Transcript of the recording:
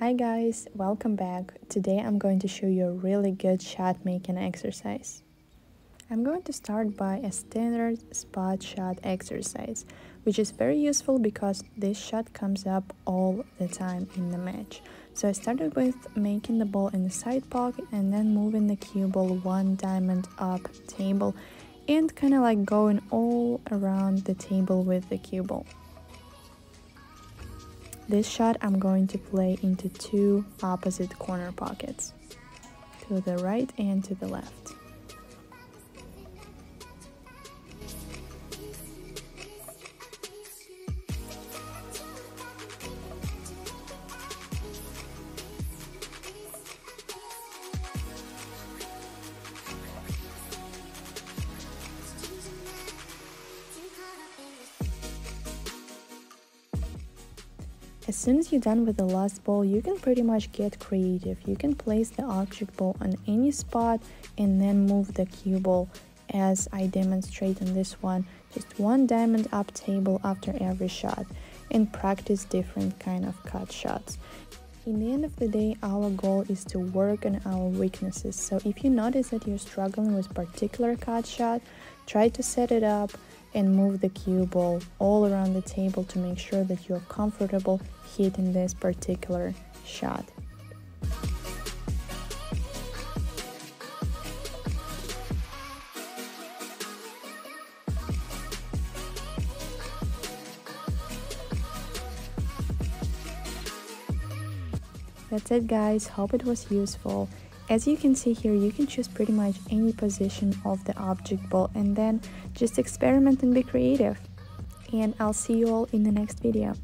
Hi guys, welcome back. Today I'm going to show you a really good shot making exercise. I'm going to start by a standard spot shot exercise, which is very useful because this shot comes up all the time in the match. So I started with making the ball in the side pocket and then moving the cue ball one diamond up table and kind of like going all around the table with the cue ball. This shot I'm going to play into two opposite corner pockets, to the right and to the left. As soon as you're done with the last ball, you can pretty much get creative. You can place the object ball on any spot and then move the cue ball as I demonstrate on this one. Just one diamond up table after every shot and practice different kind of cut shots. In the end of the day, our goal is to work on our weaknesses. So if you notice that you're struggling with particular cut shot, try to set it up and move the cue ball all around the table to make sure that you're comfortable hitting this particular shot. That's it guys, hope it was useful. As you can see here, you can choose pretty much any position of the object ball and then just experiment and be creative. And I'll see you all in the next video.